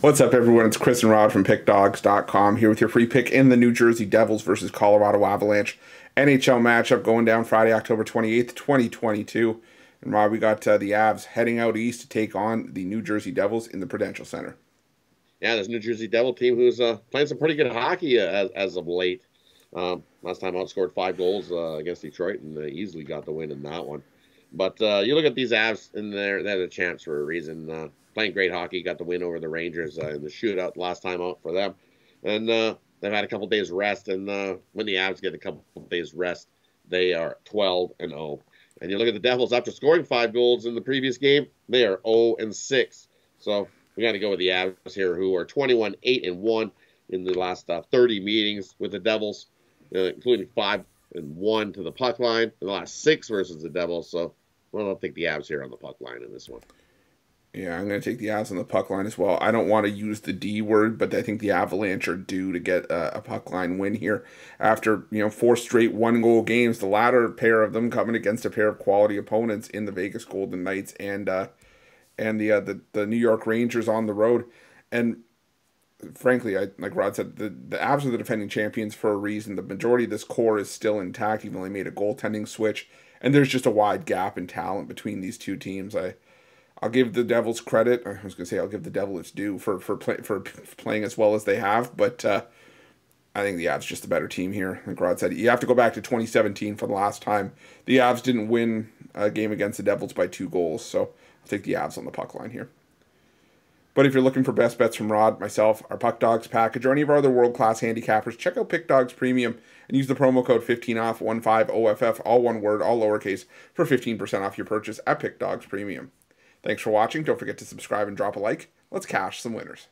What's up, everyone? It's Chris and Rod from PickDawgz.com here with your free pick in the New Jersey Devils versus Colorado Avalanche NHL matchup going down Friday, October 28th, 2022. And Rod, we got uh, the Avs heading out east to take on the New Jersey Devils in the Prudential Center. Yeah, this New Jersey Devil team who's uh, playing some pretty good hockey uh, as, as of late. Um, last time outscored five goals uh, against Detroit and easily got the win in that one. But uh, you look at these Avs, and they're, they're the champs for a reason. Uh, playing great hockey, got the win over the Rangers uh, in the shootout last time out for them. And uh, they've had a couple days rest. And uh, when the Avs get a couple days rest, they are 12 and 0. And you look at the Devils after scoring five goals in the previous game, they are 0 and 6. So we got to go with the Avs here, who are 21 8 and 1 in the last uh, 30 meetings with the Devils, including five and one to the puck line in the last six versus the Devils. So well, I'll take the Avs here on the puck line in this one. Yeah, I'm going to take the Avs on the puck line as well. I don't want to use the D word, but I think the Avalanche are due to get a, a puck line win here after you know four straight one goal games. The latter pair of them coming against a pair of quality opponents in the Vegas Golden Knights and uh, and the uh, the the New York Rangers on the road. And frankly, I like Rod said, the the Avs are the defending champions for a reason. The majority of this core is still intact, even though they made a goaltending switch and there's just a wide gap in talent between these two teams. I I'll give the Devils credit. I was gonna say I'll give the Devil its due for for play, for playing as well as they have, but uh, I think the Avs just a better team here. Like Rod said, you have to go back to 2017 for the last time the Avs didn't win a game against the Devils by two goals. So I'll take the Avs on the puck line here. But if you're looking for best bets from Rod, myself, our Puck Dogs package, or any of our other world class handicappers, check out Pick Dawgz Premium and use the promo code 15OFF, 15OFF, all one word, all lowercase, for 15% off your purchase at Pick Dawgz Premium. Thanks for watching. Don't forget to subscribe and drop a like. Let's cash some winners.